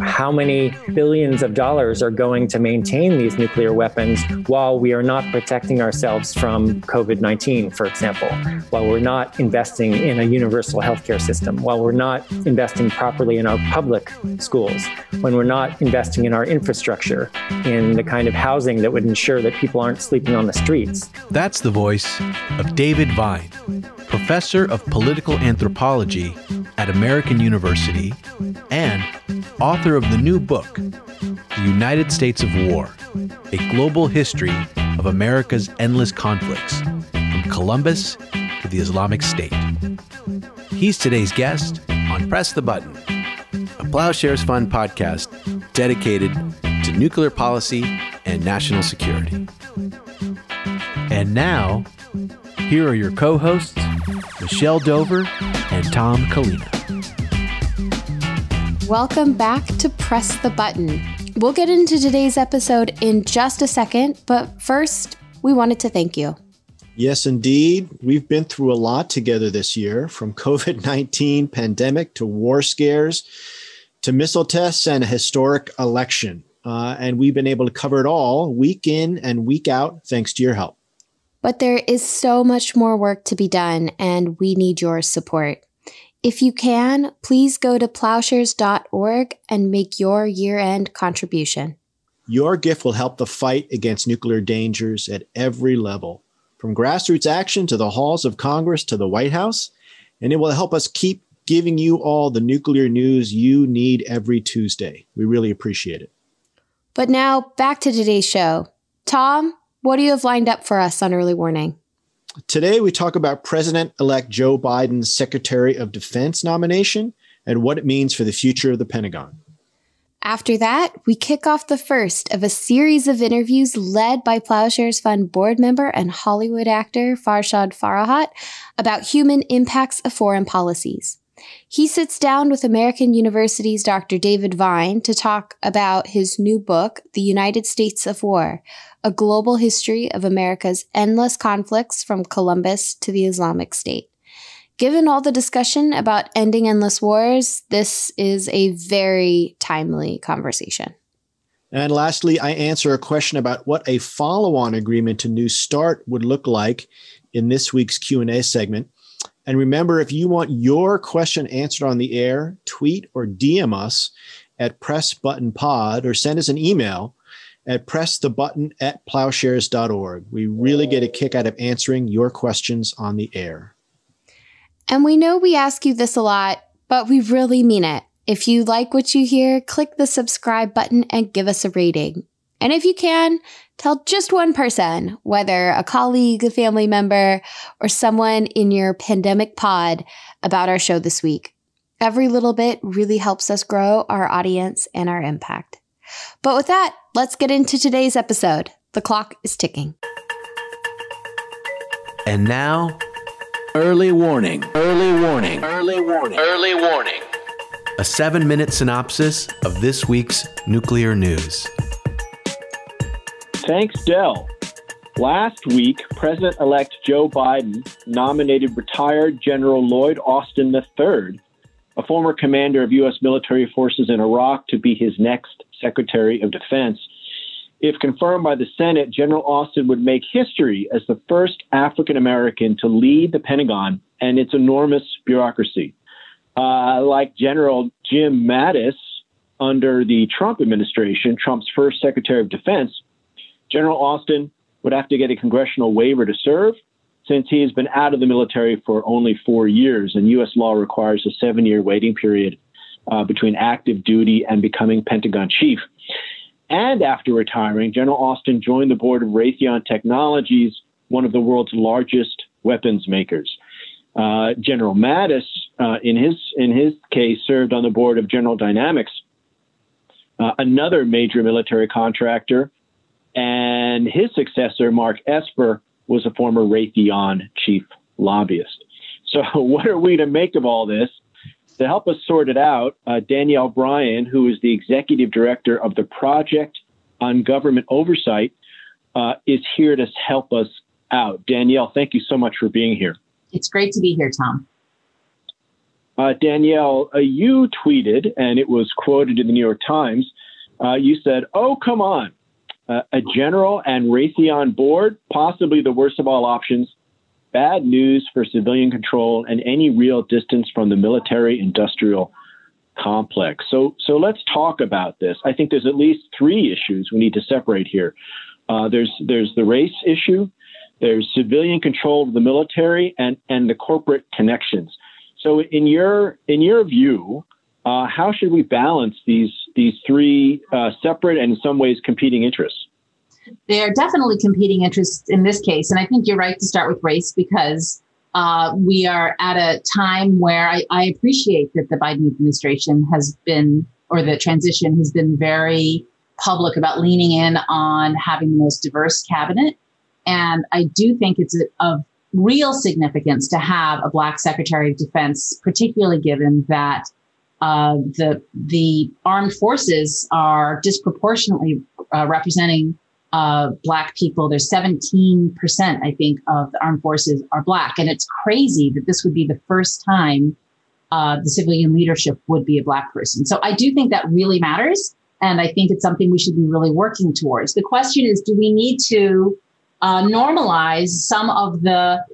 how many billions of dollars are going to maintain these nuclear weapons while we are not protecting ourselves from COVID 19, for example, while we're not investing in a universal healthcare system, while we're not investing properly in our public schools, when we're not investing in our infrastructure, in the kind of housing that would ensure that people aren't sleeping on the streets. That's the voice of David Vine, professor of political anthropology at American University and author of the new book, The United States of War A Global History of America's Endless Conflicts, from Columbus to the Islamic State. He's today's guest on Press the Button, a Ploughshares Fund podcast dedicated to nuclear policy and national security. And now, here are your co hosts, Michelle Dover and Tom Collina. Welcome back to Press the Button. We'll get into today's episode in just a second, but first, we wanted to thank you. Yes, indeed. We've been through a lot together this year from COVID 19 pandemic to war scares to missile tests and a historic election. Uh, and we've been able to cover it all week in and week out thanks to your help. But there is so much more work to be done, and we need your support. If you can, please go to ploughshares.org and make your year end contribution. Your gift will help the fight against nuclear dangers at every level, from grassroots action to the halls of Congress to the White House, and it will help us keep giving you all the nuclear news you need every Tuesday. We really appreciate it. But now back to today's show. Tom, what do you have lined up for us on early warning? Today, we talk about President elect Joe Biden's Secretary of Defense nomination and what it means for the future of the Pentagon. After that, we kick off the first of a series of interviews led by Ploughshares Fund board member and Hollywood actor Farshad Farahat about human impacts of foreign policies. He sits down with American University's Dr. David Vine to talk about his new book, The United States of War A Global History of America's Endless Conflicts from Columbus to the Islamic State. Given all the discussion about ending endless wars, this is a very timely conversation. And lastly, I answer a question about what a follow-on agreement to New START would look like in this week's Q&A segment. And remember, if you want your question answered on the air, tweet or DM us at Press Button Pod or send us an email at pressthebutton at ploughshares.org. We really get a kick out of answering your questions on the air. And we know we ask you this a lot, but we really mean it. If you like what you hear, click the subscribe button and give us a rating. And if you can, tell just one person, whether a colleague, a family member, or someone in your pandemic pod about our show this week. Every little bit really helps us grow our audience and our impact. But with that, let's get into today's episode. The clock is ticking. And now, early warning, early warning, early warning, early warning. A seven minute synopsis of this week's nuclear news. Thanks, Dell. Last week, President elect Joe Biden nominated retired General Lloyd Austin III, a former commander of U.S. military forces in Iraq, to be his next Secretary of Defense. If confirmed by the Senate, General Austin would make history as the first African American to lead the Pentagon and its enormous bureaucracy. Uh, like General Jim Mattis under the Trump administration, Trump's first Secretary of Defense, General Austin would have to get a congressional waiver to serve since he has been out of the military for only four years, and U.S. law requires a seven year waiting period uh, between active duty and becoming Pentagon chief. And after retiring, General Austin joined the board of Raytheon Technologies, one of the world's largest weapons makers. Uh, General Mattis, uh, in his in his case, served on the board of General Dynamics, uh, another major military contractor and his successor, Mark Esper, was a former Raytheon chief lobbyist. So, what are we to make of all this? To help us sort it out, uh, Danielle Brian, who is the executive director of the Project on Government Oversight, uh, is here to help us out. Danielle, thank you so much for being here. It's great to be here, Tom. Uh, Danielle, uh, you tweeted, and it was quoted in the New York Times. Uh, you said, "Oh, come on, uh, a general and Raytheon board, possibly the worst of all options. Bad news for civilian control and any real distance from the military-industrial complex." So, so let's talk about this. I think there's at least three issues we need to separate here. Uh, there's there's the race issue, there's civilian control of the military, and and the corporate connections. So, in your in your view, uh, how should we balance these these three uh, separate and in some ways competing interests? They are definitely competing interests in this case, and I think you're right to start with race because uh, we are at a time where I, I appreciate that the Biden administration has been, or the transition has been very public about leaning in on having the most diverse cabinet. And I do think it's of real significance to have a black secretary of defense, particularly given that uh, the the armed forces are disproportionately uh, representing uh, black people. There's 17 percent, I think, of the armed forces are black, and it's crazy that this would be the first time uh, the civilian leadership would be a black person. So I do think that really matters, and I think it's something we should be really working towards. The question is, do we need to uh, normalize some of the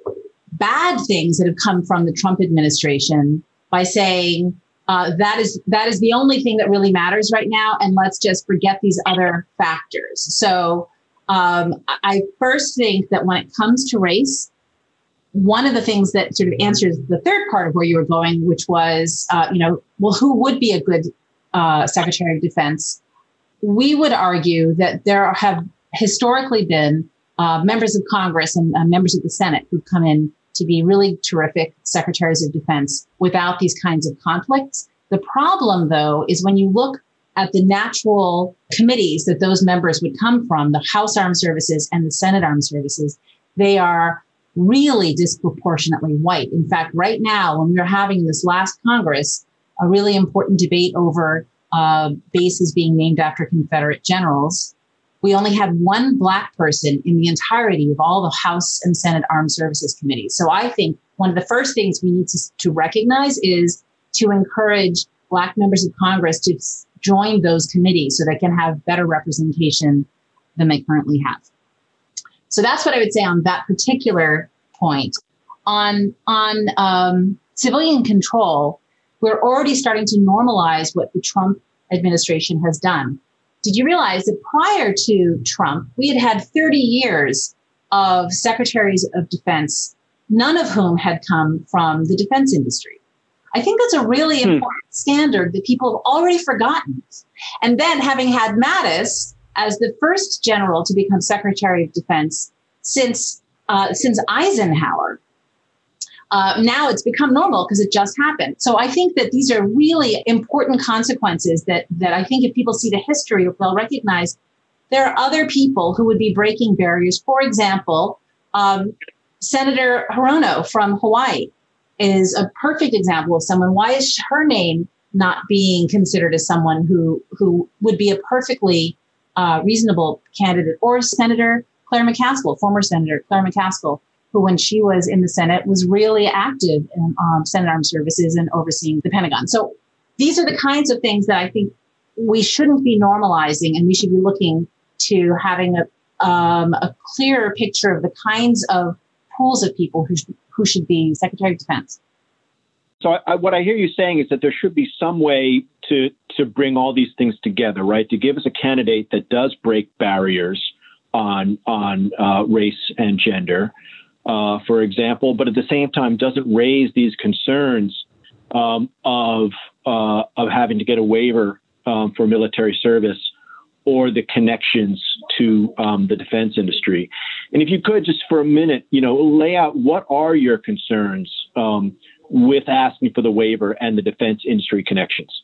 bad things that have come from the Trump administration by saying uh, that is that is the only thing that really matters right now, and let's just forget these other factors. So um, I first think that when it comes to race, one of the things that sort of answers the third part of where you were going, which was, uh, you know, well, who would be a good uh, Secretary of Defense? We would argue that there have historically been uh, members of Congress and uh, members of the Senate who've come in to be really terrific secretaries of defense without these kinds of conflicts. The problem, though, is when you look at the natural committees that those members would come from, the House Armed Services and the Senate Armed Services, they are really disproportionately white. In fact, right now, when we're having this last Congress, a really important debate over uh, bases being named after Confederate generals, we only had one black person in the entirety of all the House and Senate Armed Services committees. So I think one of the first things we need to, to recognize is to encourage black members of Congress to join those committees so they can have better representation than they currently have. So that's what I would say on that particular point. On on um, civilian control, we're already starting to normalize what the Trump administration has done did you realize that prior to Trump, we had had 30 years of secretaries of defense, none of whom had come from the defense industry? I think that's a really hmm. important standard that people have already forgotten. And then having had Mattis as the first general to become Secretary of Defense since uh, since Eisenhower, uh, now it's become normal because it just happened. So I think that these are really important consequences that that I think if people see the history, they'll recognize there are other people who would be breaking barriers. For example, um, Senator Hirono from Hawaii is a perfect example of someone. Why is her name not being considered as someone who who would be a perfectly uh, reasonable candidate? Or Senator Claire McCaskill, former Senator Claire McCaskill, who, when she was in the Senate, was really active in um, Senate Armed Services and overseeing the Pentagon. So these are the kinds of things that I think we shouldn't be normalizing, and we should be looking to having a, um, a clearer picture of the kinds of pools of people who, sh- who should be Secretary of Defense. So I, what I hear you saying is that there should be some way to to bring all these things together, right? To give us a candidate that does break barriers on on uh, race and gender, uh, for example, but at the same time doesn't raise these concerns um, of uh, of having to get a waiver um, for military service or the connections to um, the defense industry. And if you could just for a minute, you know, lay out what are your concerns um, with asking for the waiver and the defense industry connections.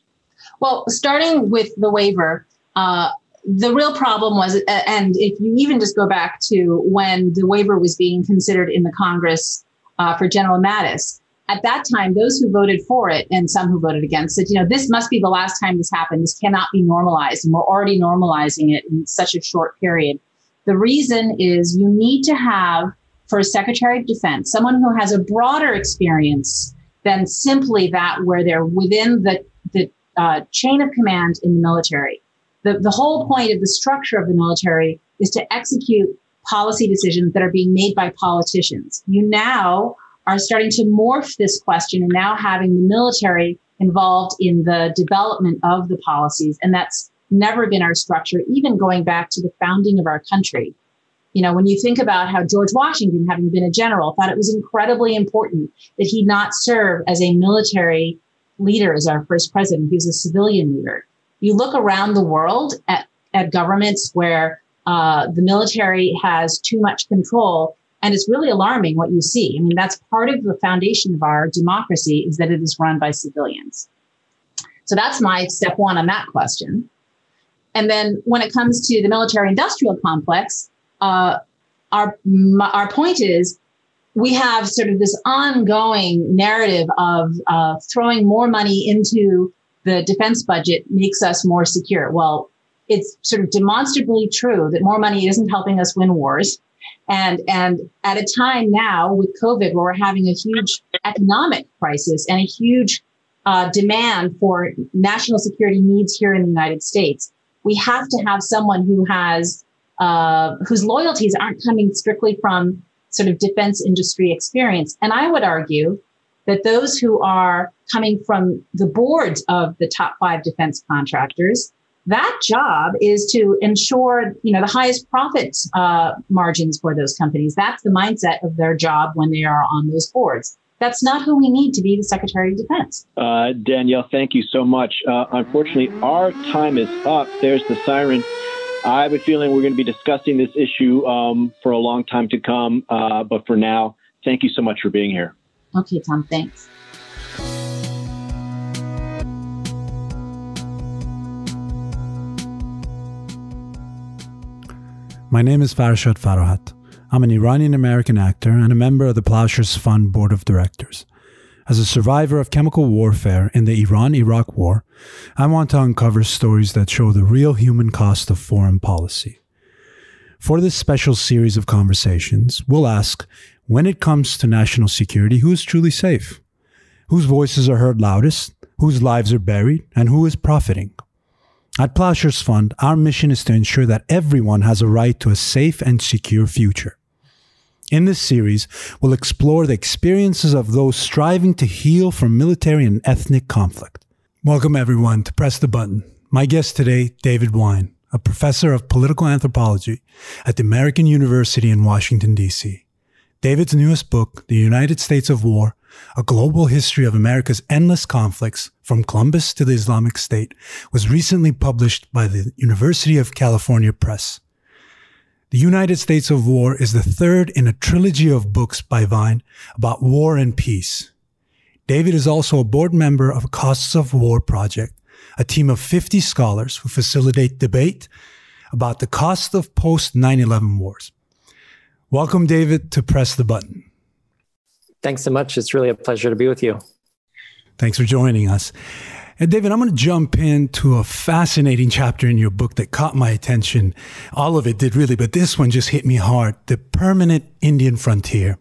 Well, starting with the waiver, uh, the real problem was, and if you even just go back to when the waiver was being considered in the Congress uh, for General Mattis, at that time, those who voted for it and some who voted against said, you know, this must be the last time this happened. This cannot be normalized. And we're already normalizing it in such a short period. The reason is you need to have, for a Secretary of Defense, someone who has a broader experience than simply that where they're within the, the uh, chain of command in the military. The, the whole point of the structure of the military is to execute policy decisions that are being made by politicians. You now are starting to morph this question and now having the military involved in the development of the policies. And that's never been our structure, even going back to the founding of our country. You know, when you think about how George Washington, having been a general, thought it was incredibly important that he not serve as a military leader as our first president. He was a civilian leader. You look around the world at, at governments where uh, the military has too much control, and it's really alarming what you see. I mean, that's part of the foundation of our democracy is that it is run by civilians. So that's my step one on that question. And then when it comes to the military industrial complex, uh, our, our point is we have sort of this ongoing narrative of uh, throwing more money into the defense budget makes us more secure. Well, it's sort of demonstrably true that more money isn't helping us win wars. And, and at a time now with COVID where we're having a huge economic crisis and a huge uh, demand for national security needs here in the United States, we have to have someone who has uh, whose loyalties aren't coming strictly from sort of defense industry experience. And I would argue that those who are coming from the boards of the top five defense contractors, that job is to ensure, you know, the highest profit uh, margins for those companies. That's the mindset of their job when they are on those boards. That's not who we need to be the Secretary of Defense. Uh, Danielle, thank you so much. Uh, unfortunately, our time is up. There's the siren. I have a feeling we're going to be discussing this issue um, for a long time to come. Uh, but for now, thank you so much for being here. Okay, Tom, thanks. My name is Farshad Farahat. I'm an Iranian American actor and a member of the Ploughshares Fund Board of Directors. As a survivor of chemical warfare in the Iran Iraq War, I want to uncover stories that show the real human cost of foreign policy. For this special series of conversations, we'll ask when it comes to national security, who is truly safe? Whose voices are heard loudest? Whose lives are buried? And who is profiting? At Ploughshares Fund, our mission is to ensure that everyone has a right to a safe and secure future. In this series, we'll explore the experiences of those striving to heal from military and ethnic conflict. Welcome, everyone, to Press the Button. My guest today, David Vine, a professor of political anthropology at the American University in Washington, D.C. David's newest book, The United States of War A Global History of America's Endless Conflicts from Columbus to the Islamic State, was recently published by the University of California Press. The United States of War is the third in a trilogy of books by Vine about war and peace. David is also a board member of Costs of War Project, a team of 50 scholars who facilitate debate about the cost of post 9 11 wars. Welcome, David, to Press the Button. Thanks so much. It's really a pleasure to be with you. Thanks for joining us. And David, I'm going to jump into a fascinating chapter in your book that caught my attention. All of it did really, but this one just hit me hard. The permanent Indian frontier.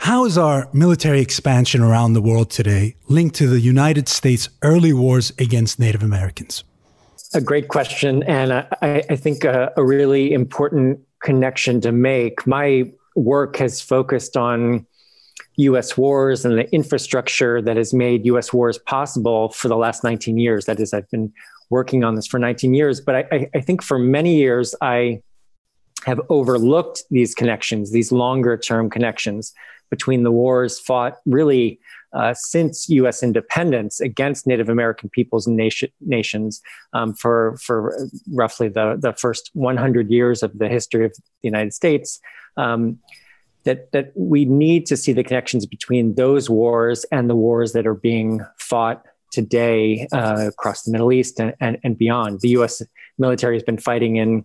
How is our military expansion around the world today linked to the United States' early wars against Native Americans? A great question, and I, I think a, a really important connection to make. My work has focused on US wars and the infrastructure that has made US wars possible for the last 19 years. That is, I've been working on this for 19 years, but I, I think for many years I have overlooked these connections, these longer term connections between the wars fought really uh, since U.S. independence against Native American peoples and nation, nations um, for for roughly the the first 100 years of the history of the United States. Um, that that we need to see the connections between those wars and the wars that are being fought today uh, across the Middle East and, and, and, beyond. The U.S. military has been fighting in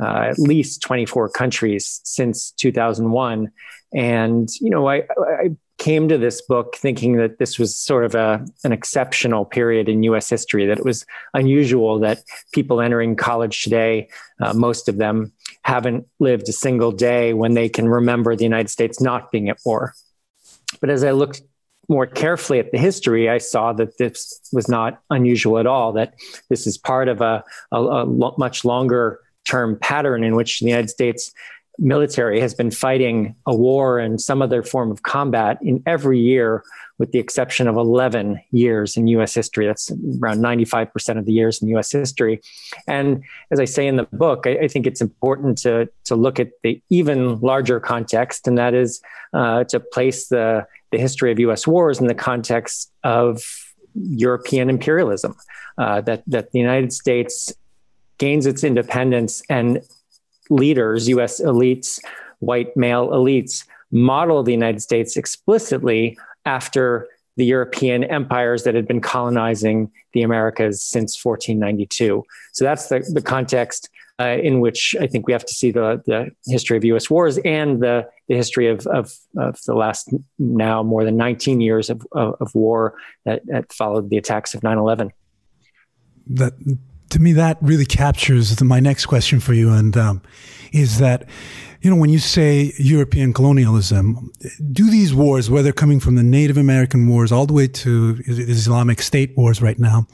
uh, at least 24 countries since 2001, and you know I, I came to this book thinking that this was sort of a, an exceptional period in US history, that it was unusual that people entering college today, uh, most of them, haven't lived a single day when they can remember the United States not being at war. But as I looked more carefully at the history, I saw that this was not unusual at all, that this is part of a, a, a much longer term pattern in which the United States military has been fighting a war and some other form of combat in every year, with the exception of 11 years in US history. That's around 95% of the years in US history. And as I say in the book, I, I think it's important to, to look at the even larger context, and that is uh, to place the, the history of US wars in the context of European imperialism. Uh, that, that the United States gains its independence and leaders, US elites, white male elites, model the United States explicitly after the European empires that had been colonizing the Americas since 1492. So that's the, the context uh, in which I think we have to see the, the history of US wars and the, the history of, of, of the last now more than 19 years of, of, of war that, that followed the attacks of 9 11. That to me, that really captures the, my next question for you, and um, is that you know when you say European colonialism, do these wars, whether coming from the Native American wars all the way to Islamic State wars right now,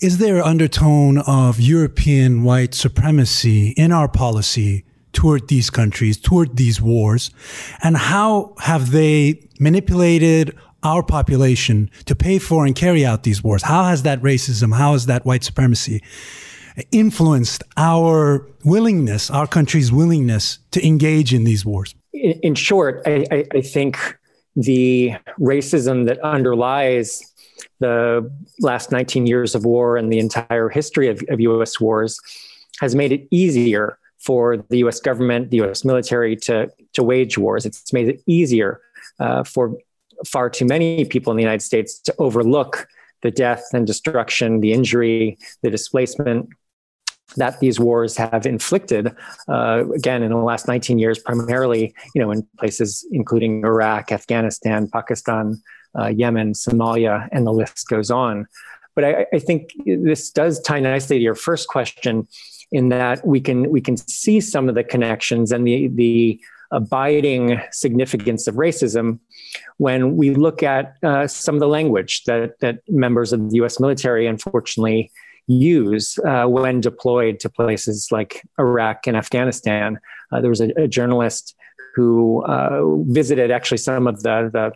is there an undertone of European white supremacy in our policy toward these countries, toward these wars, and how have they manipulated our population to pay for and carry out these wars? How has that racism, how has that white supremacy influenced our willingness, our country's willingness to engage in these wars? In, in short, I, I, I think the racism that underlies the last 19 years of war and the entire history of, of US wars has made it easier for the US government, the US military to, to wage wars. It's made it easier uh, for far too many people in the United States to overlook the death and destruction, the injury, the displacement that these wars have inflicted, uh, again, in the last 19 years, primarily, you know, in places including Iraq, Afghanistan, Pakistan, uh, Yemen, Somalia, and the list goes on. But I, I think this does tie nicely to your first question, in that we can we can see some of the connections and the the abiding significance of racism when we look at uh, some of the language that, that members of the US military unfortunately use uh, when deployed to places like Iraq and Afghanistan. Uh, there was a, a journalist who uh, visited actually some of the, the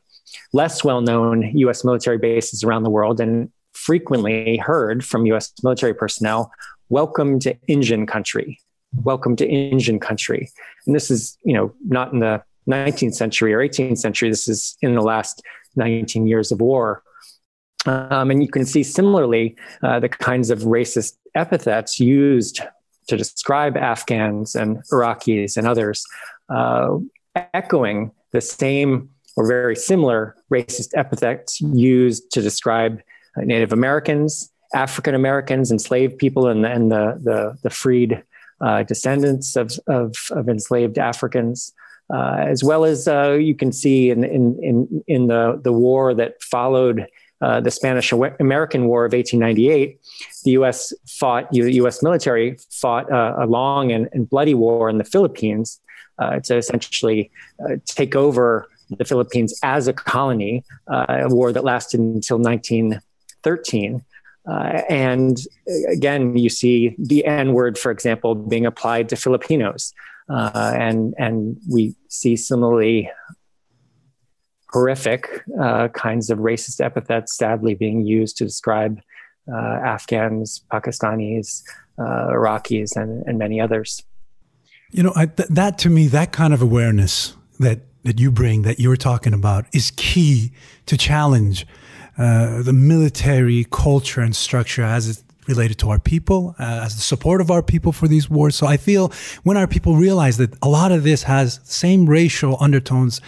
less well known US military bases around the world and frequently heard from US military personnel welcome to Indian country welcome to Indian country. And this is, you know, not in the 19th century or 18th century. This is in the last 19 years of war. Um, and you can see similarly uh, the kinds of racist epithets used to describe Afghans and Iraqis and others, uh, echoing the same or very similar racist epithets used to describe Native Americans, African Americans, enslaved people, and, and the, the, the freed descendants of, of, of, enslaved Africans, uh, as well as uh, you can see in, in, in, in, the, the war that followed uh, the Spanish American War of 1898. The U.S. fought, the U.S. military fought uh, a long and, and, bloody war in the Philippines uh, to essentially take over the Philippines as a colony, a war that lasted until 1913. Uh, and uh, again, you see the N word, for example, being applied to Filipinos. Uh, and, and we see similarly horrific uh, kinds of racist epithets, sadly, being used to describe uh, Afghans, Pakistanis, uh, Iraqis, and, and many others. You know, I, th- that to me, that kind of awareness that, that you bring, that you're talking about, is key to challenge uh, the military culture and structure as it related to our people, uh, as the support of our people for these wars. So I feel when our people realize that a lot of this has same racial undertones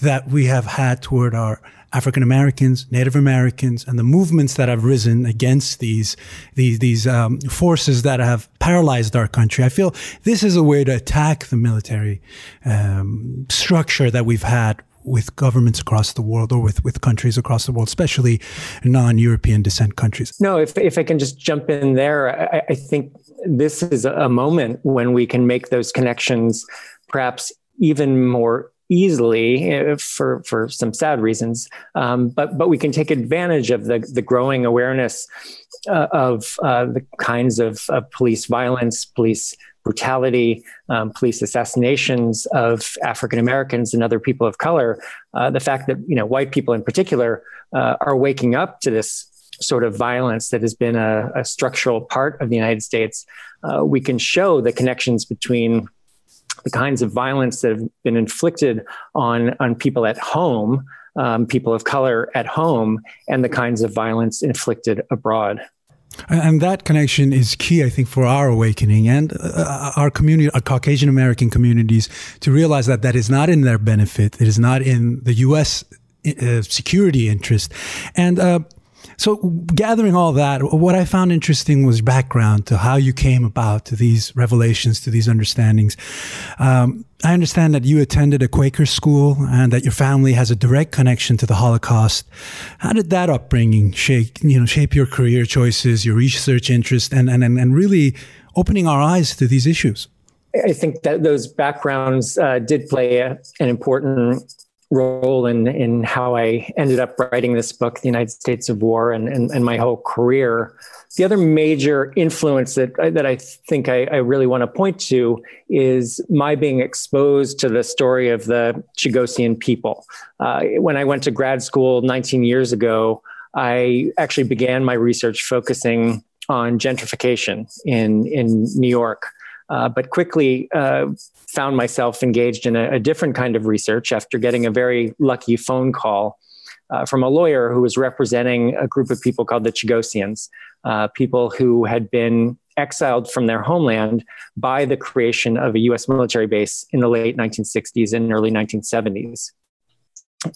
that we have had toward our African Americans, Native Americans, and the movements that have risen against these these these um, forces that have paralyzed our country. I feel this is a way to attack the military um, structure that we've had with governments across the world or with, with countries across the world, especially non European descent countries. No, if, if I can just jump in there, I, I think this is a moment when we can make those connections perhaps even more easily uh, for for some sad reasons. Um, but but we can take advantage of the the growing awareness uh, of uh, the kinds of, of, police violence, police brutality, um, police assassinations of African Americans and other people of color. Uh, the fact that you know white people in particular uh, are waking up to this sort of violence that has been a, a structural part of the United States. Uh, we can show the connections between the kinds of violence that have been inflicted on, on people at home, um, people of color at home, and the kinds of violence inflicted abroad. And that connection is key, I think, for our awakening and uh, our community, our Caucasian American communities, to realize that that is not in their benefit. It is not in the U.S. Uh, security interest. And uh, so, gathering all that, what I found interesting was background to how you came about to these revelations, to these understandings. Um, I understand that you attended a Quaker school and that your family has a direct connection to the Holocaust. How did that upbringing shape, you know, shape your career choices, your research interest, and, and, and really opening our eyes to these issues? I think that those backgrounds uh, did play a, an important role in in how I ended up writing this book, The United States of War, and and, and my whole career. The other major influence that that I think I, I really want to point to is my being exposed to the story of the Chagossian people. Uh, when I went to grad school 19 years ago, I actually began my research focusing on gentrification in in New York. Uh, but quickly uh, found myself engaged in a, a, different kind of research after getting a very lucky phone call uh, from a lawyer who was representing a group of people called the Chagossians, uh, people who had been exiled from their homeland by the creation of a US military base in the late 1960s and early 1970s.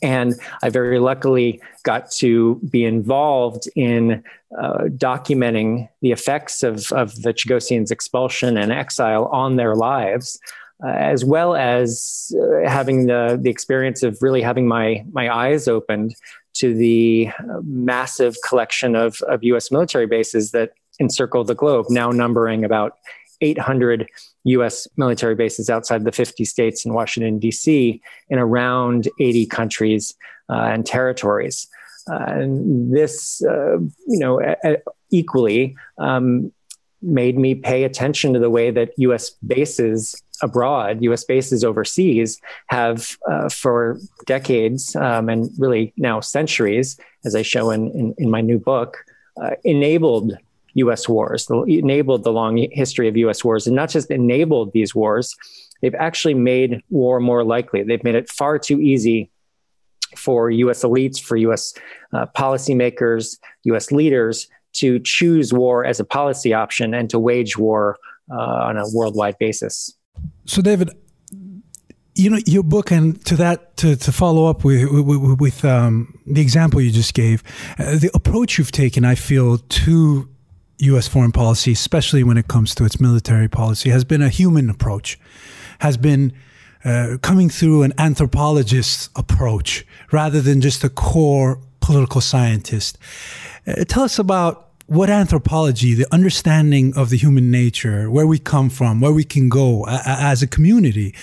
And I very luckily got to be involved in uh, documenting the effects of, of the Chagossians' expulsion and exile on their lives, uh, as well as uh, having the, the experience of really having my, my eyes opened to the uh, massive collection of, of US military bases that encircle the globe, now numbering about 800 US military bases outside the 50 states in Washington, D.C., in around 80 countries uh, and territories. Uh, and this, uh, you know, equally um, made me pay attention to the way that US bases abroad, US bases overseas, have uh, for decades um, and really now centuries, as I show in, in, in my new book, uh, enabled US wars, enabled the long history of US wars, and not just enabled these wars, they've actually made war more likely. They've made it far too easy for US elites, for US uh, policymakers, US leaders to choose war as a policy option and to wage war uh, on a worldwide basis. So, David, you know your book and to that to, to follow up with with, with um, the example you just gave uh, the approach you've taken i feel to U.S. foreign policy, especially when it comes to its military policy, has been a human approach, has been uh, coming through an anthropologist's approach rather than just a core political scientist. Uh, tell us about what anthropology, the understanding of the human nature, where we come from, where we can go a- as a community,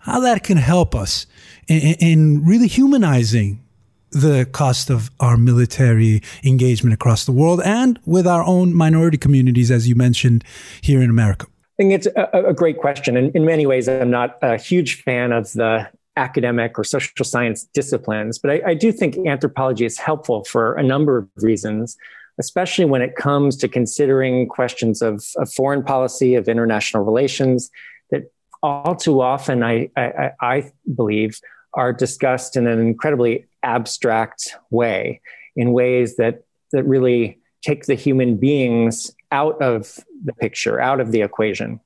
how that can help us in, in really humanizing the cost of our military engagement across the world and with our own minority communities, as you mentioned here in America? I think it's a, a great question. And in many ways, I'm not a huge fan of the academic or social science disciplines, but I, I do think anthropology is helpful for a number of reasons especially when it comes to considering questions of, of, foreign policy, of international relations, that all too often I, I, I, believe are discussed in an incredibly abstract way, in ways that that really take the human beings out of the picture, out of the equation,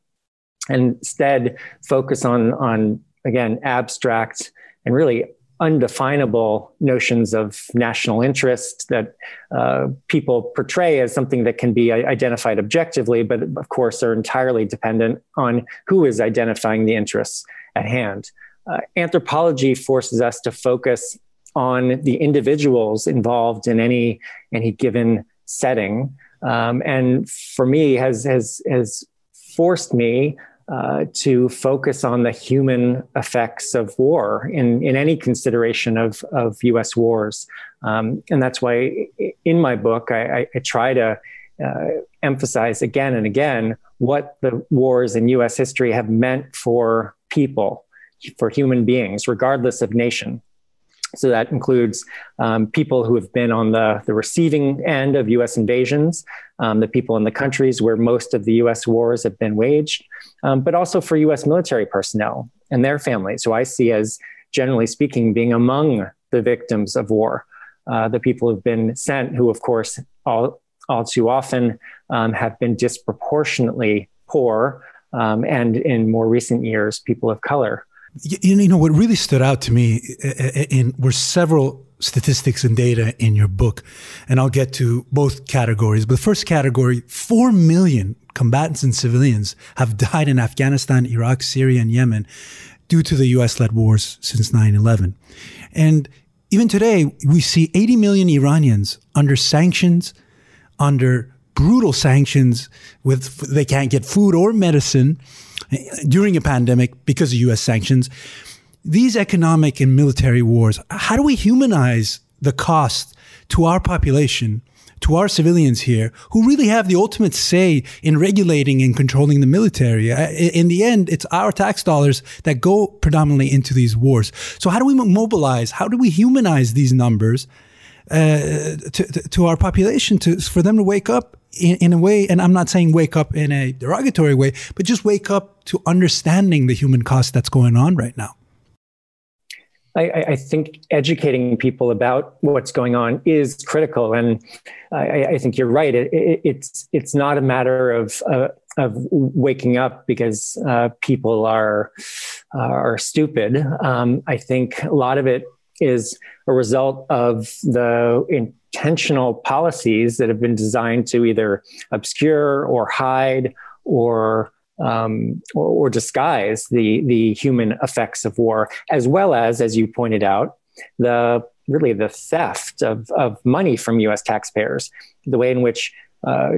and instead focus on on again abstract and really undefinable notions of national interest that uh, people portray as something that can be identified objectively, but of course are entirely dependent on who is identifying the interests at hand. Uh, anthropology forces us to focus on the individuals involved in any any given setting, um, and for me has has has forced me uh, to focus on the human effects of war in, in any consideration of, of US wars. Um, and that's why in my book, I, I, try to uh, emphasize again and again what the wars in US history have meant for people, for human beings, regardless of nation. So that includes um, people who have been on the, the receiving end of US invasions, um, the people in the countries where most of the US wars have been waged, um, but also for US military personnel and their families, who I see as, generally speaking, being among the victims of war. Uh, the people who've been sent, who, of course, all, all too often um, have been disproportionately poor, um, and in more recent years, people of color. You, you know, what really stood out to me in, were several statistics and data in your book, and I'll get to both categories. But the first category, 4 million combatants and civilians have died in Afghanistan, Iraq, Syria, and Yemen due to the US led wars since 9 11. And even today, we see 80 million Iranians under sanctions, under brutal sanctions with they can't get food or medicine eh, during a pandemic because of US sanctions. These economic and military wars, how do we humanize the cost to our population, to our civilians here, who really have the ultimate say in regulating and controlling the military? In the end, it's our tax dollars that go predominantly into these wars. So, how do we mobilize? How do we humanize these numbers? Uh, to, to, our population to for them to wake up in, in, a way, and I'm not saying wake up in a derogatory way, but just wake up to understanding the human cost that's going on right now. I, I think educating people about what's going on is critical, and I, I think you're right. It, it, it's it's not a matter of uh, of waking up because uh, people are are stupid. Um, I think a lot of it is a result of the intentional policies that have been designed to either obscure or hide or um, or, or, disguise the the human effects of war, as well as, as you pointed out, the really the theft of, of money from U.S. taxpayers, the way in which uh,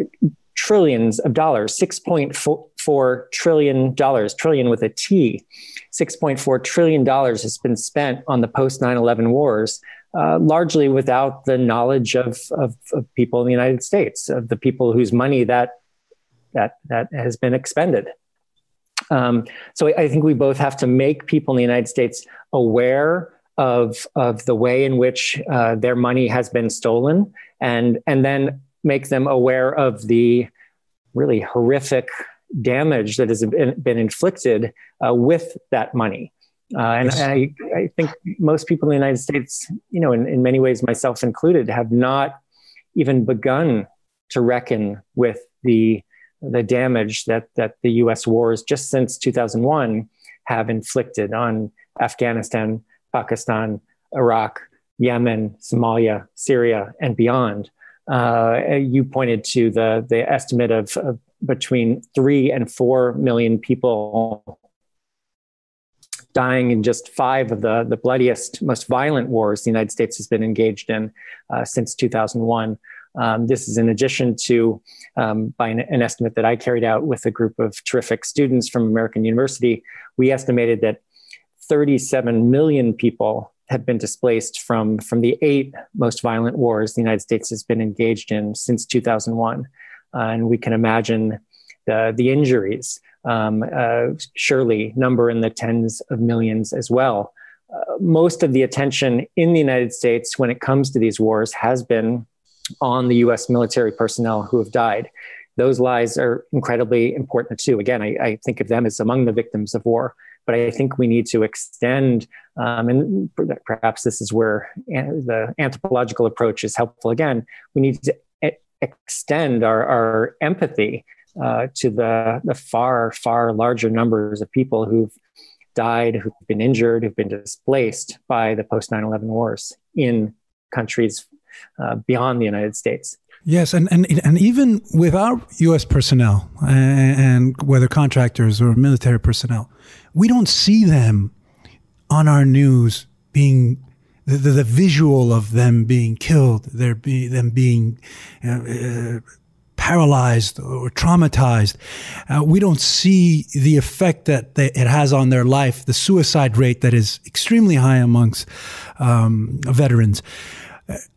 trillions of dollars, six point four trillion dollars, trillion with a T, six point four trillion dollars has been spent on the post 9-11 wars uh, largely without the knowledge of, of, of, people in the United States, of the people whose money that that that has been expended. Um, so I think we both have to make people in the United States aware of of the way in which uh, their money has been stolen, and and then make them aware of the really horrific damage that has been, been inflicted uh, with that money. Uh, and. I, I think most people in the United States, you know, in, in many ways, myself included, have not even begun to reckon with the the damage that that the U.S. wars just since 2001 have inflicted on Afghanistan, Pakistan, Iraq, Yemen, Somalia, Syria, and beyond. Uh, you pointed to the the estimate of, of between three and four million people dying in just five of the, the bloodiest, most violent wars the United States has been engaged in uh, since 2001. Um, this is in addition to, um, by an, an, estimate that I carried out with a group of terrific students from American University, we estimated that 37 million people have been displaced from, from the eight most violent wars the United States has been engaged in since 2001. Uh, and we can imagine the, the injuries um, uh, surely number in the tens of millions as well. Uh, most of the attention in the United States when it comes to these wars has been on the US military personnel who have died. Those lies are incredibly important too. Again, I, I think of them as among the victims of war, but I think we need to extend, um, and perhaps this is where the anthropological approach is helpful again. We need to extend our, our empathy uh, to the, the far, far larger numbers of people who've died, who've been injured, who've been displaced by the post 9 11 wars in countries uh, beyond the United States. Yes, and, and and even with our U.S. personnel, and, and whether contractors or military personnel, we don't see them on our news being the, the, the visual of them being killed, their be, them being uh, paralyzed or traumatized. Uh, we don't see the effect that they, it has on their life, the suicide rate that is extremely high amongst um, veterans.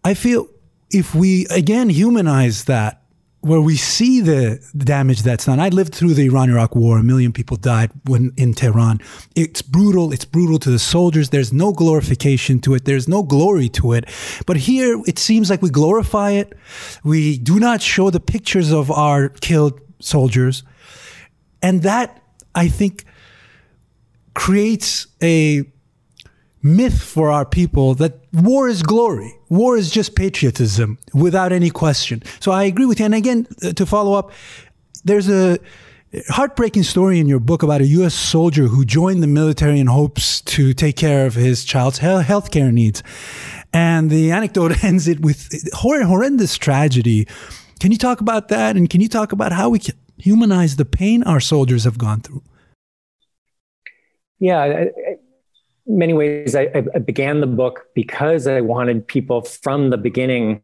I feel if we again humanize that where we see the damage that's done. I lived through the Iran Iraq war. A million people died when in Tehran. It's brutal. It's brutal to the soldiers. There's no glorification to it. There's no glory to it. But here it seems like we glorify it. We do not show the pictures of our killed soldiers. And that, I think, creates a myth for our people that war is glory. War is just patriotism without any question. So I agree with you. And again, uh, to follow up, there's a heartbreaking story in your book about a U.S. soldier who joined the military in hopes to take care of his child's health care needs. And the anecdote ends it with horrendous tragedy. Can you talk about that? And can you talk about how we can humanize the pain our soldiers have gone through? Yeah, many ways, I, I, began the book because I wanted people from the beginning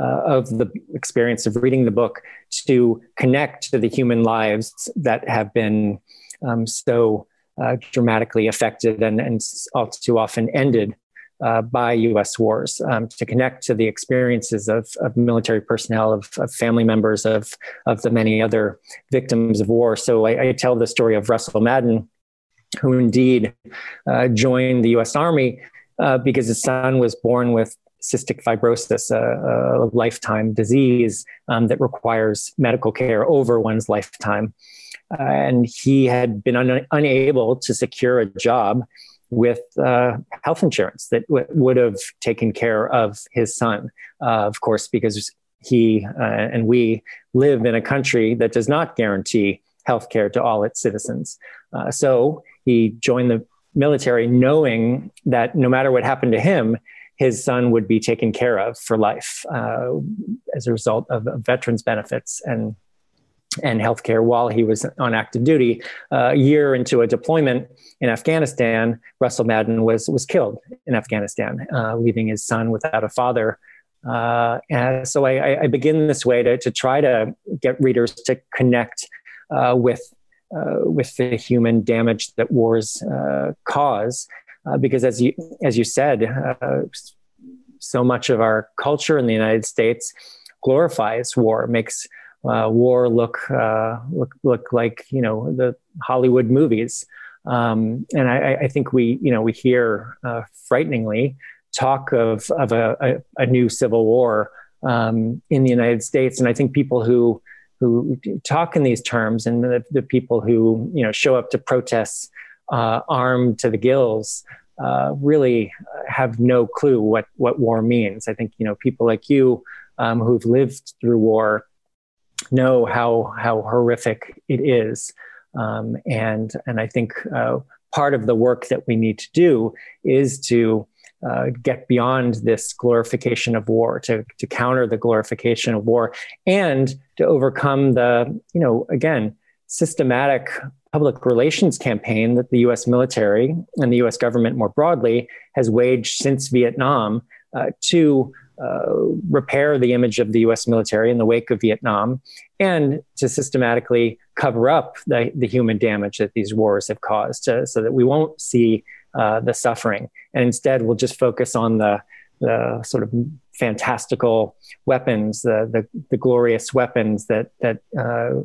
uh, of the experience of reading the book to connect to the human lives that have been um, so uh, dramatically affected and, and all too often ended uh, by US wars, um, to connect to the experiences of, of military personnel, of, of, family members, of, of the many other victims of war. So I, I tell the story of Russell Madden, who indeed uh, joined the US Army uh, because his son was born with cystic fibrosis, a, a lifetime disease um, that requires medical care over one's lifetime. Uh, and he had been un- unable to secure a job with uh, health insurance that w- would have taken care of his son, uh, of course, because he uh, and we live in a country that does not guarantee health care to all its citizens. Uh, so he joined the military knowing that no matter what happened to him, his son would be taken care of for life uh, as a result of, of, veterans benefits and and healthcare while he was on active duty. Uh, a year into a deployment in Afghanistan, Russell Madden was was killed in Afghanistan, uh, leaving his son without a father. Uh, and so I, I, begin this way to, to try to get readers to connect uh, with with the human damage that wars uh, cause. Uh, because as you as you said, so much of our culture in the United States glorifies war, makes uh, war look uh, look look like you know the Hollywood movies. Um, and I, I, think we you know we hear uh, frighteningly talk of of a, a, a new civil war um, in the United States, and I think people who who talk in these terms and the, the people who you know show up to protests uh, armed to the gills uh, really have no clue what what war means. I think you know people like you um, who've lived through war know how how horrific it is, um, and and I think uh, part of the work that we need to do is to uh, get beyond this glorification of war, to, to counter the glorification of war, and to overcome the, you know, again, systematic public relations campaign that the US military and the US government more broadly has waged since Vietnam uh, to uh, repair the image of the US military in the wake of Vietnam and to systematically cover up the, the human damage that these wars have caused to, so that we won't see uh, the suffering. And instead, we'll just focus on the, the sort of fantastical weapons, the, the, the glorious weapons that, that uh,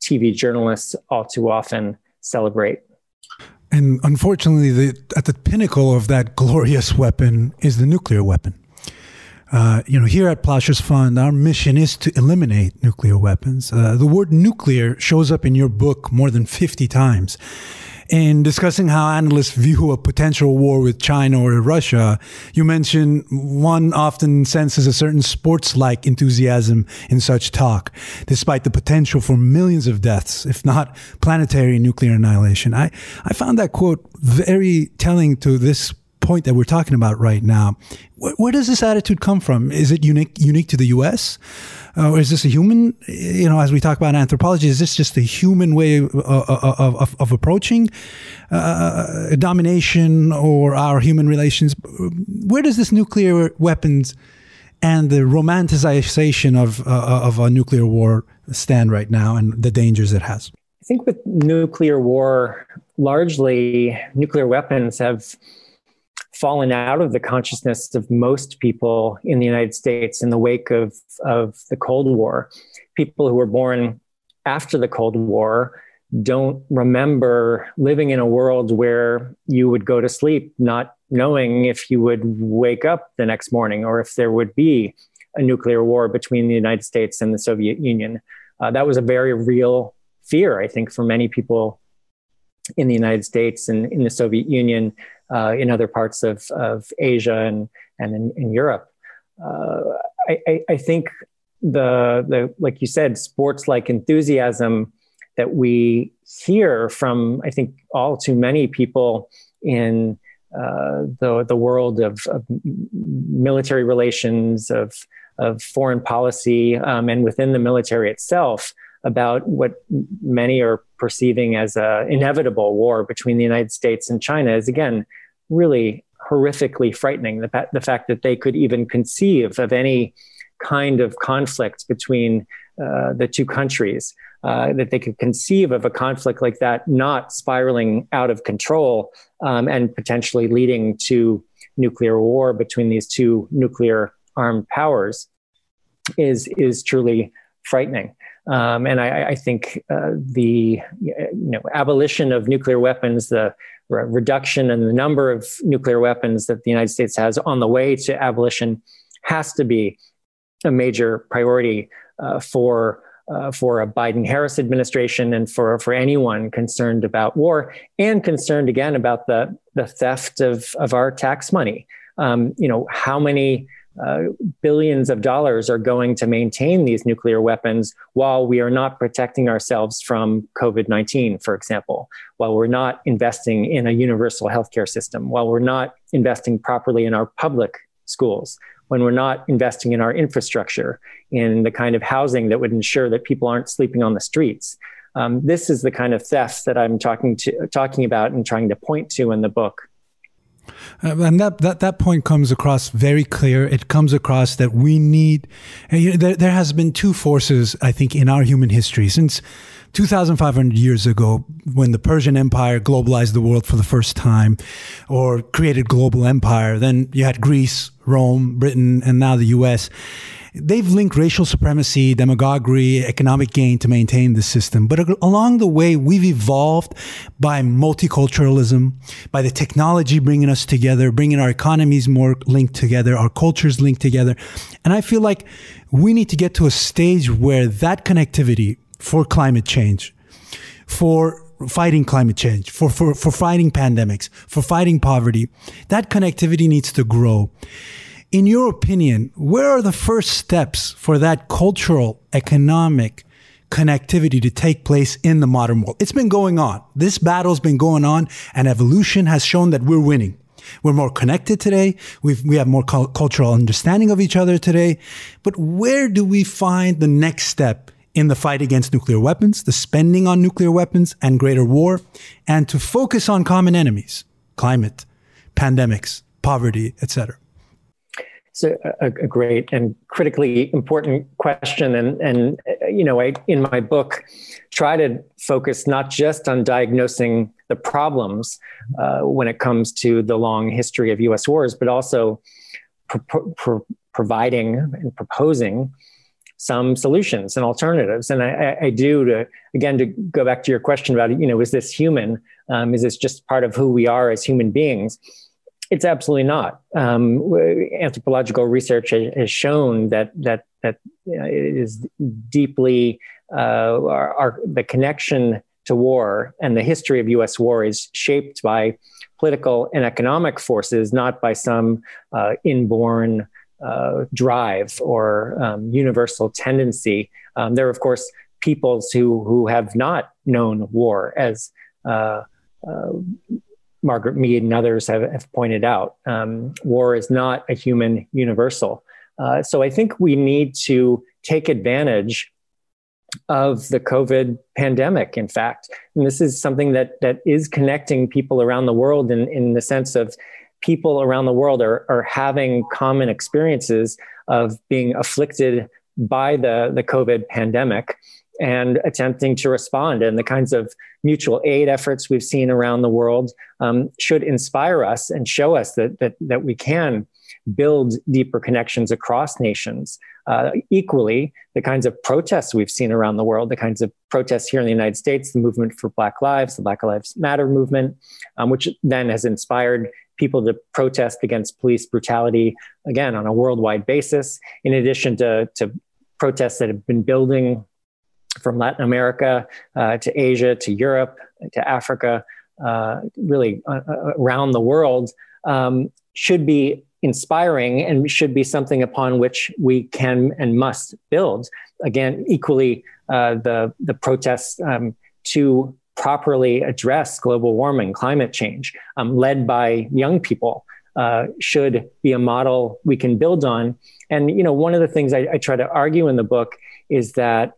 TV journalists all too often celebrate. And unfortunately, the, at the pinnacle of that glorious weapon is the nuclear weapon. Uh, you know, here at Ploughshares Fund, our mission is to eliminate nuclear weapons. Uh, the word nuclear shows up in your book more than 50 times in discussing how analysts view a potential war with China or Russia, you mention one often senses a certain sports like enthusiasm in such talk, despite the potential for millions of deaths, if not planetary nuclear annihilation. I, I found that quote very telling to this point that we're talking about right now. Where, does this attitude come from? Is it unique unique to the U.S.? Uh, or is this a human, you know, as we talk about anthropology, is this just a human way of, of, of, of approaching uh, domination or our human relations? Where does this nuclear weapons and the romanticization of uh, of a nuclear war stand right now and the dangers it has? I think with nuclear war, largely nuclear weapons have fallen out of the consciousness of most people in the United States in the wake of, of the Cold War. People who were born after the Cold War don't remember living in a world where you would go to sleep not knowing if you would wake up the next morning or if there would be a nuclear war between the United States and the Soviet Union. Uh, that was a very real fear, I think, for many people in the United States and in the Soviet Union, in other parts of, of Asia and, and in, in Europe. Uh, I, I, I, think the, the, like you said, sports like enthusiasm that we hear from, I think, all too many people in uh, the, the world of, of, military relations, of, of foreign policy, um, and within the military itself about what many are perceiving as an inevitable war between the United States and China is, again, really horrifically frightening. The, the fact that they could even conceive of any kind of conflict between uh, the two countries, uh, that they could conceive of a conflict like that not spiraling out of control um, and potentially leading to nuclear war between these two nuclear armed powers is is truly frightening. Um, and I, I think uh, the you know abolition of nuclear weapons, the re- reduction in the number of nuclear weapons that the United States has on the way to abolition, has to be a major priority uh, for uh, for a Biden Harris administration and for, for anyone concerned about war and concerned again about the, the theft of, of our tax money. Um, you know, how many uh, billions of dollars are going to maintain these nuclear weapons while we are not protecting ourselves from COVID 19, for example, while we're not investing in a universal healthcare system, while we're not investing properly in our public schools, when we're not investing in our infrastructure, in the kind of housing that would ensure that people aren't sleeping on the streets. Um, this is the kind of theft that I'm talking to talking about and trying to point to in the book. Uh, and that, that, that point comes across very clear. It comes across that we need, you know, there, there has been two forces, I think, in our human history since 2,500 years ago, when the Persian Empire globalized the world for the first time or created global empire. Then you had Greece, Rome, Britain, and now the US they've linked racial supremacy, demagoguery, economic gain to maintain the system. But along the way, we've evolved by multiculturalism, by the technology bringing us together, bringing our economies more linked together, our cultures linked together. And I feel like we need to get to a stage where that connectivity for climate change, for fighting climate change, for, for, for fighting pandemics, for fighting poverty, that connectivity needs to grow in your opinion, where are the first steps for that cultural, economic connectivity to take place in the modern world? It's been going on. This battle's been going on, and evolution has shown that we're winning. We're more connected today. We've, we have more cu- cultural understanding of each other today. But where do we find the next step in the fight against nuclear weapons, the spending on nuclear weapons and greater war, and to focus on common enemies, climate, pandemics, poverty, etc.? It's a, a, great and critically important question, and and you know, I in my book try to focus not just on diagnosing the problems uh, when it comes to the long history of U.S. wars, but also pro- pro- providing and proposing some solutions and alternatives. And I, I, do to again to go back to your question about you know is this human? Um, is this just part of who we are as human beings? It's absolutely not. Um, anthropological research has, shown that that that it is deeply uh, our, our, the connection to war and the history of U.S. war is shaped by political and economic forces, not by some uh, inborn uh, drive or um, universal tendency. Um, there are, of course, peoples who who have not known war as uh, uh, Margaret Mead and others have, have pointed out. Um, war is not a human universal. Uh, so I think we need to take advantage of the COVID pandemic, in fact. And this is something that, that is connecting people around the world in, in the sense of people around the world are, are having common experiences of being afflicted by the, the COVID pandemic and attempting to respond. And the kinds of mutual aid efforts we've seen around the world um, should inspire us and show us that, that, that we can build deeper connections across nations. Uh, equally, the kinds of protests we've seen around the world, the kinds of protests here in the United States, the movement for Black Lives, the Black Lives Matter movement, um, which then has inspired people to protest against police brutality, again, on a worldwide basis, in addition to, to protests that have been building from Latin America uh, to Asia to Europe to Africa, uh, really uh, uh, around the world, um, should be inspiring and should be something upon which we can and must build. Again, equally, uh, the the protests um, to properly address global warming, climate change, um, led by young people, uh, should be a model we can build on. And you know, one of the things I, I try to argue in the book is that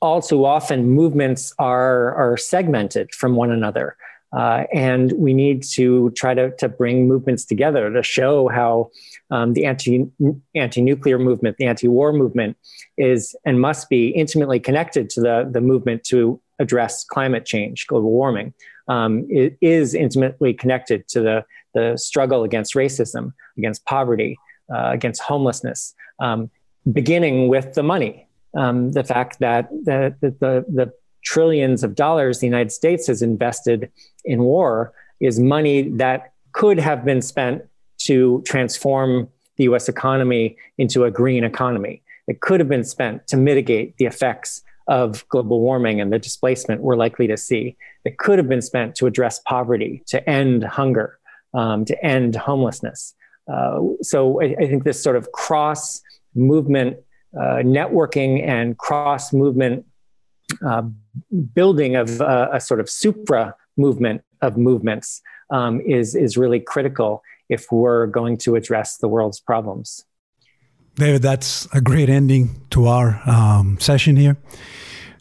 all too often movements are are segmented from one another. Uh, and we need to try to, to bring movements together to show how um, the anti, anti-nuclear movement, the anti-war movement is and must be intimately connected to the, the movement to address climate change, global warming. Um, is intimately connected to the, the struggle against racism, against poverty, uh, against homelessness, um, beginning with the money. Um, the fact that the, the, the trillions of dollars the United States has invested in war is money that could have been spent to transform the US economy into a green economy. It could have been spent to mitigate the effects of global warming and the displacement we're likely to see. It could have been spent to address poverty, to end hunger, um, to end homelessness. Uh, so I, I, think this sort of cross movement uh, networking and cross movement uh, building of a sort of supra movement of movements um, is is really critical if we're going to address the world's problems. David, that's a great ending to our um, session here.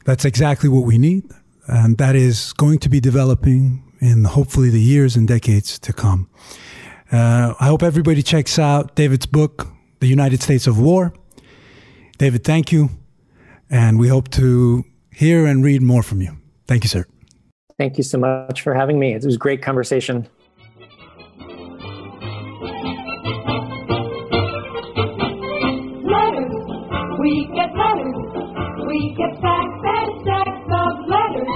That's exactly what we need, and that is going to be developing in hopefully the years and decades to come. Uh, I hope everybody checks out David's book, The United States of War. David, thank you, and we hope to hear and read more from you. Thank you, sir. Thank you so much for having me. It was a great conversation. We get letters, we get stacks and stacks of letters.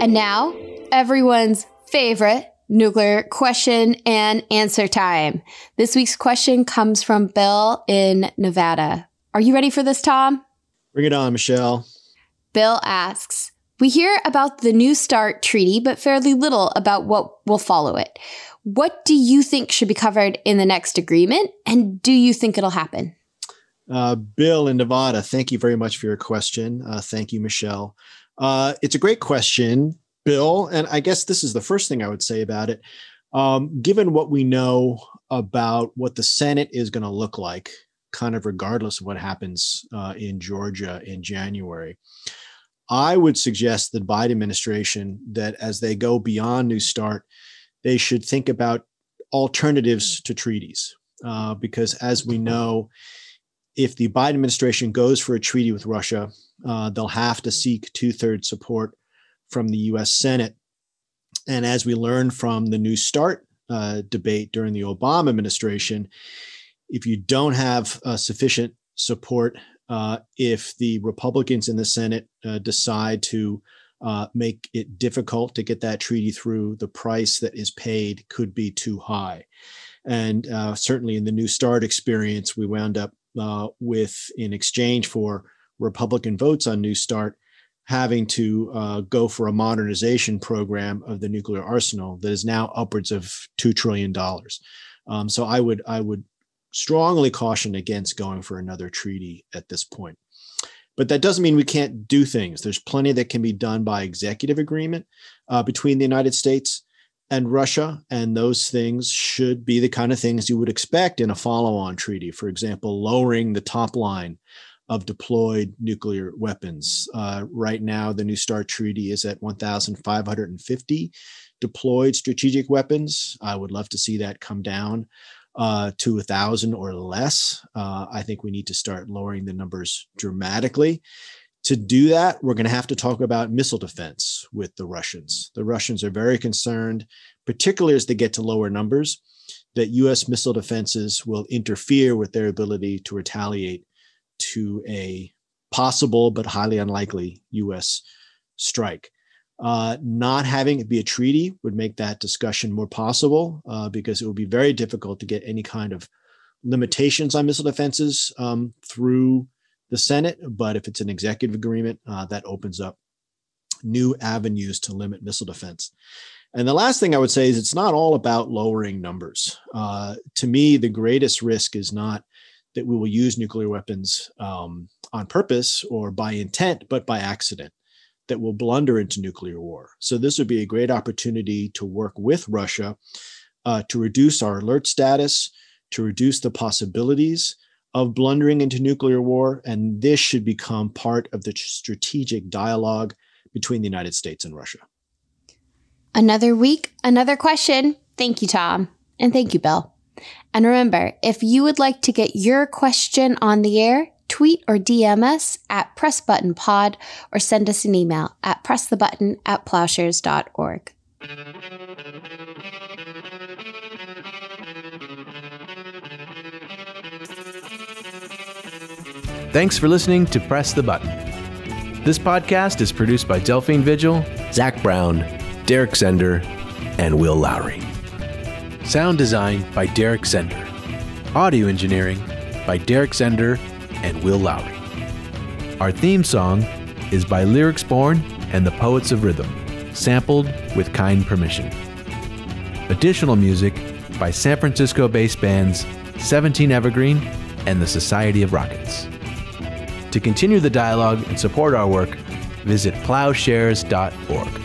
And now, everyone's favorite nuclear question and answer time. This week's question comes from Bill in Nevada. Are you ready for this, Tom? Bring it on, Michelle. Bill asks, we hear about the New START treaty, but fairly little about what will follow it. What do you think should be covered in the next agreement? And do you think it'll happen? Uh, Bill in Nevada, thank you very much for your question. Uh, thank you, Michelle. Uh, it's a great question, Bill. And I guess this is the first thing I would say about it. Um, given what we know about what the Senate is going to look like, kind of regardless of what happens uh, in Georgia in January, I would suggest the Biden administration that as they go beyond New START, they should think about alternatives to treaties. Uh, because as we know, if the Biden administration goes for a treaty with Russia, uh, they'll have to seek two thirds support from the US Senate. And as we learned from the New START uh, debate during the Obama administration, if you don't have uh, sufficient support uh, if the Republicans in the Senate uh, decide to uh, make it difficult to get that treaty through, the price that is paid could be too high. And certainly in the New START experience, we wound up uh, with, in exchange for Republican votes on New START, having to uh, go for a modernization program of the nuclear arsenal that is now upwards of two trillion dollars. Um, so I would I would strongly caution against going for another treaty at this point. But that doesn't mean we can't do things. There's plenty that can be done by executive agreement uh, between the United States and Russia. And those things should be the kind of things you would expect in a follow on treaty. For example, lowering the top line of deployed nuclear weapons. Uh, right now, the New START treaty is at 1,550 deployed strategic weapons. I would love to see that come down uh, to a thousand or less, uh, I think we need to start lowering the numbers dramatically. To do that, we're going to have to talk about missile defense with the Russians. The Russians are very concerned, particularly as they get to lower numbers, that US missile defenses will interfere with their ability to retaliate to a possible but highly unlikely US strike. Uh, not having it be a treaty would make that discussion more possible uh, because it would be very difficult to get any kind of limitations on missile defenses um, through the Senate. But if it's an executive agreement, uh, that opens up new avenues to limit missile defense. And the last thing I would say is it's not all about lowering numbers. Uh, to me, the greatest risk is not that we will use nuclear weapons um, on purpose or by intent, but by accident that will blunder into nuclear war. So, this would be a great opportunity to work with Russia uh, to reduce our alert status, to reduce the possibilities of blundering into nuclear war. And this should become part of the strategic dialogue between the United States and Russia. Another week, another question. Thank you, Tom. And thank you, Bill. And remember, if you would like to get your question on the air, tweet or DM us at pressbuttonpod or send us an email at pressthebutton at ploughshares.org. Thanks for listening to Press the Button. This podcast is produced by Delfin Vigil, Zach Brown, Derek Sender, and Will Lowry. Sound design by Derek Sender. Audio engineering by Derek Sender and Will Lowry. Our theme song is by Lyrics Born and the Poets of Rhythm, sampled with kind permission. Additional music by San Francisco based bands 17 Evergreen and the Society of Rockets. To continue the dialogue and support our work, visit ploughshares.org.